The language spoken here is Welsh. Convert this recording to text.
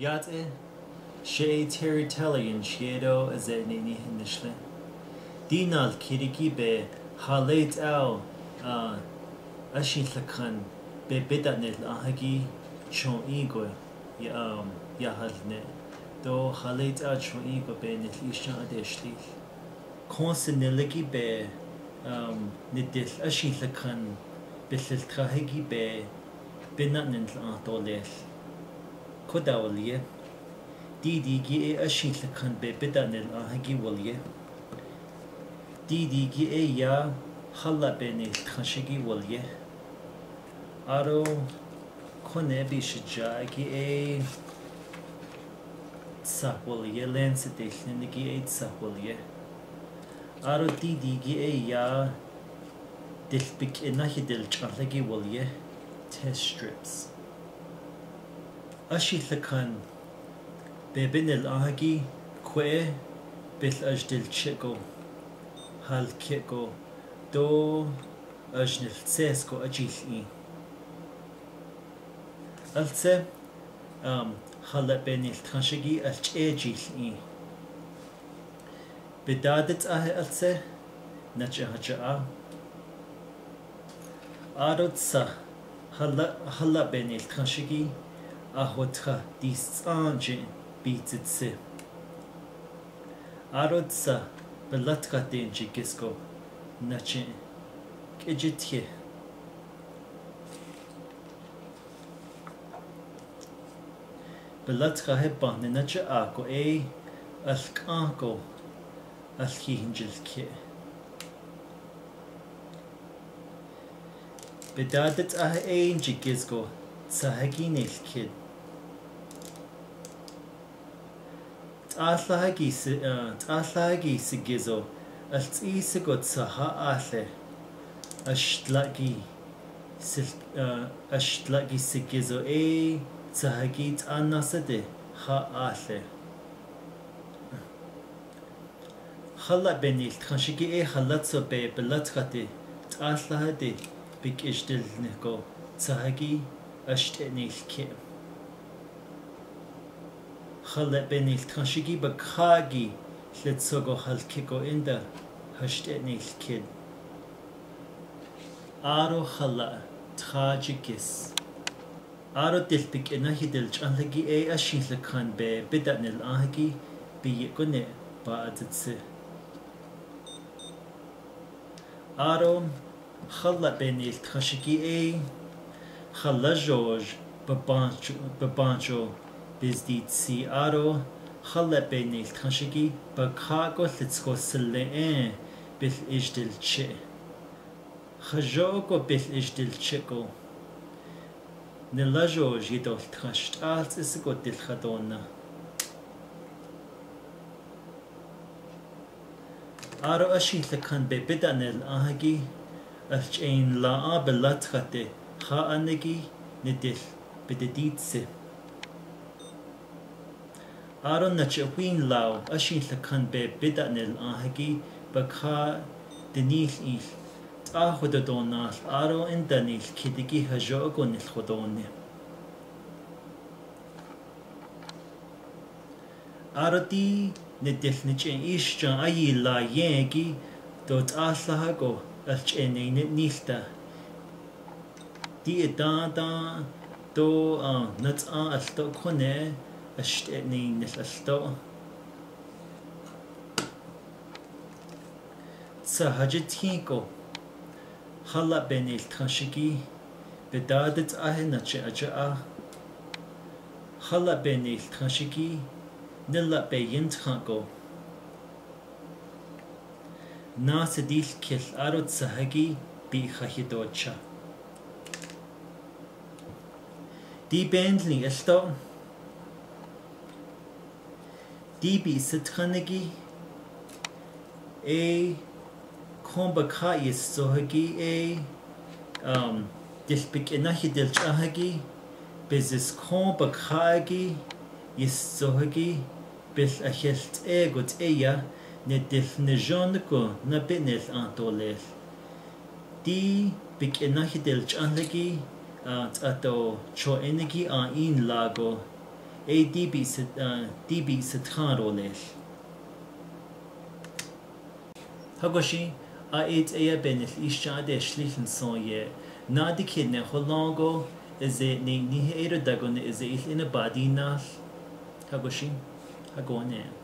Yate, she e teri telly and shiedo as e nini hinishle. Dinal kiriki be halate au ashin lakan be bidat net ahagi chon igwe ya um, yahal net. Do halate au chon igwe be net lishan adeshli. Konsiniligi be um, nidil ashin lakan billil trahigi be binat net ahtolell kodawliye. waliye didi gi e ashin lakhan be bidan el ahagi waliye didi gi e ya khalla be ne khashigi waliye aro kone bi shija gi e tsa waliye lens dehlini gi e tsa waliye aro didi gi e ya dilbik enahi hidil alagi waliye test strips ashi llycan be bin il ahagi kwe byll ys dil chigo hal chigo do ys nil cesgo a jill i Alce, um, chala ben i'l tansigi alc e jill i. Be dadet a he alce, na ja ha a. arutsa sa, chala ben i'l tansigi Ahotcha disanjin bititsi. Arotsa belatka denji gisko nachin. Kijitye. Belatka heban ninacha ako e alkanko alkihinjilke. Bedadet ah ein jigisko sahagin elkid. цаалаагис э, цаалаагисгизо алцисгот сахааале аштлаги сил аштлагисгизо э цагит аннасэдэ хаале хала бенилт хашиги э халацо бе блацхати цаалаади бикэждэлнэко цаги аштэнилке خلا بين الخشيجي بكاجي لتسوغو خلكيكو اندا هشتني الكيد آرو خلا تخاجيكيس آرو دلتك إنهي دلج أنهجي أي أشين لكان بي بدأن الأنهجي بيقنع بعدتسه آرو خلا بين الخشيجي أي خلا جوج ببانجو ببانجو di tsi aro chale be neill khashiki ba kha go litsko sylle e bil dil chi khajo go bil dil chi go nilajo jidol khasht alt is go dil khadona ar ysyn llycan be nil ahagi, ych ein la a belat chate, cha anegi, nidill, bydydidse. aron na che win law a shin la kan be bida nel a hagi ba kha de ni i ta ho de don na aro in de ni ki de ki ha jo ko ni kho che i sh cha a yi la ye gi do ta sa ha ni'n illallto. Sahajitigo Hala benil tashigi Bedadet ahinache a. Hala benil Na sa beyinthago Nasadil kil arot hagi Bi khahidocha Di bendling illto DB sitranagi A is sohagi A um dilbik inahi dilchahagi bizis kombakagi is sohagi bil A egot eya ne dil ne jonko na binel antolel di bik inahi dilchanagi at ato cho enagi a in lago ای دیبی, ست دیبی ستخان رولش هاگوشی اید ایا بین الاشجا دشلیل نسایه نادی که نخلانگو از نینیه ایر دگونه ازه ایل بادی بادینال هاگوشی هاگونه